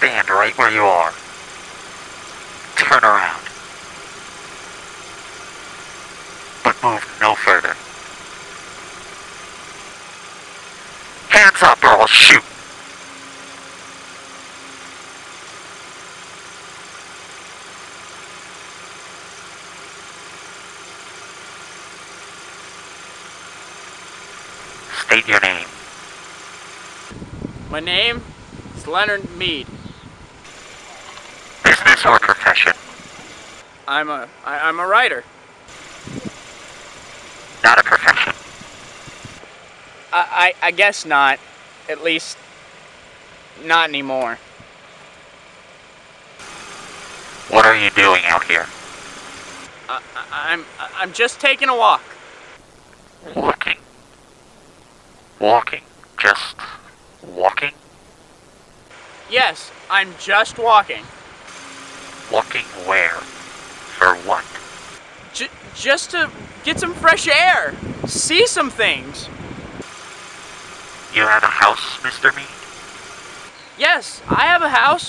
Stand right where you are. Turn around. But move no further. Hands up or I'll shoot. State your name. My name is Leonard Mead. Profession. I'm a I, I'm a writer. Not a profession. I, I I guess not. At least not anymore. What are you doing out here? I, I'm I'm just taking a walk. Walking. Walking. Just walking. Yes, I'm just walking. Walking where? For what? J- just to get some fresh air, see some things. You have a house, Mr. Mead? Yes, I have a house.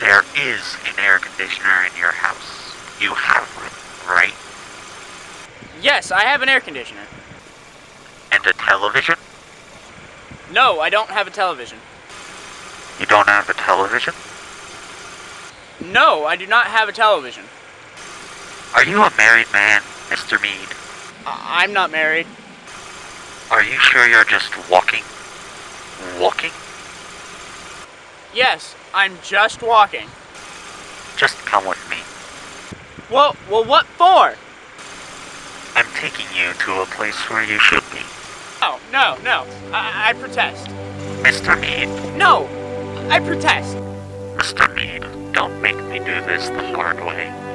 There is an air conditioner in your house. You have one, right? Yes, I have an air conditioner. And a television? No, I don't have a television. You don't have a television? No, I do not have a television. Are you a married man, Mr. Mead? I- I'm not married. Are you sure you're just walking? Walking? Yes, I'm just walking. Just come with me. Well, well, what for? I'm taking you to a place where you should be. No, no, no. I, I protest. Mr. Mead, No, I protest. Mr. Mead, don't